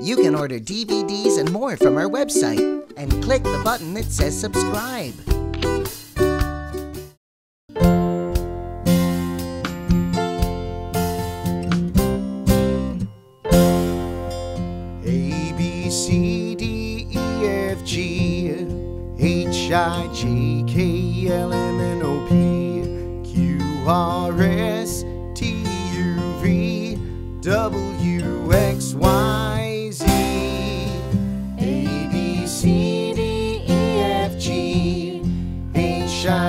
You can order DVDs and more from our website and click the button that says subscribe. A B C D E F G H I J K L M N O P Q R S T U V W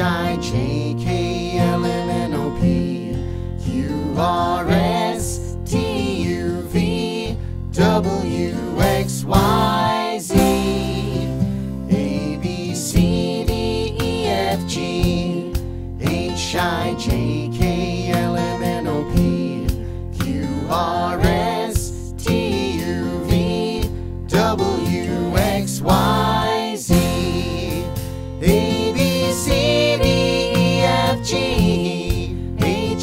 I J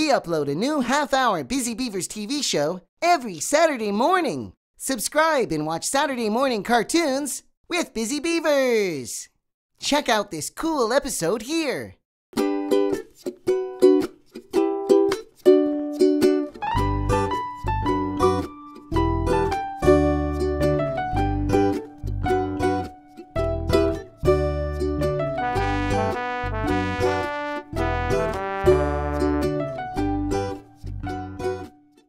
We upload a new half hour Busy Beavers TV show every Saturday morning. Subscribe and watch Saturday morning cartoons with Busy Beavers. Check out this cool episode here.